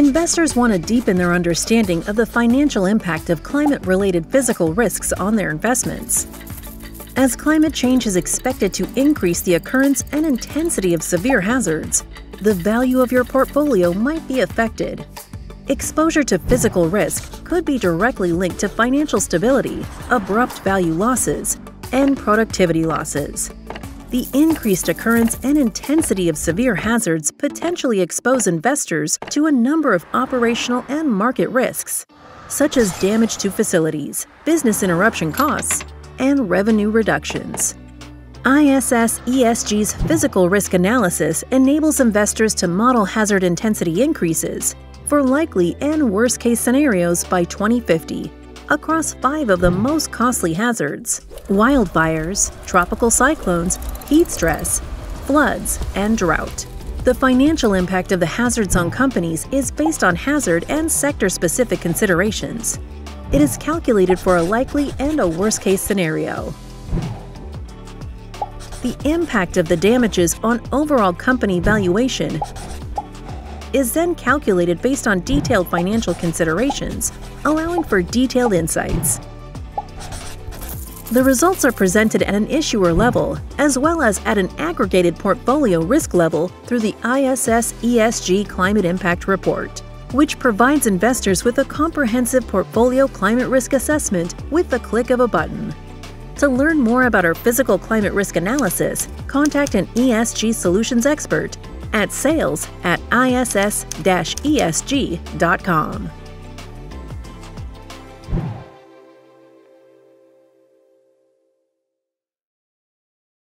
Investors want to deepen their understanding of the financial impact of climate related physical risks on their investments. As climate change is expected to increase the occurrence and intensity of severe hazards, the value of your portfolio might be affected. Exposure to physical risk could be directly linked to financial stability, abrupt value losses, and productivity losses. The increased occurrence and intensity of severe hazards potentially expose investors to a number of operational and market risks, such as damage to facilities, business interruption costs, and revenue reductions. ISS ESG's physical risk analysis enables investors to model hazard intensity increases for likely and worst case scenarios by 2050 across five of the most costly hazards wildfires, tropical cyclones, heat stress, floods, and drought. The financial impact of the hazards on companies is based on hazard and sector specific considerations. It is calculated for a likely and a worst case scenario. The impact of the damages on overall company valuation is then calculated based on detailed financial considerations, allowing for detailed insights. The results are presented at an issuer level, as well as at an aggregated portfolio risk level through the ISS ESG Climate Impact Report, which provides investors with a comprehensive portfolio climate risk assessment with the click of a button. To learn more about our physical climate risk analysis, contact an ESG solutions expert at sales at iss-esg.com.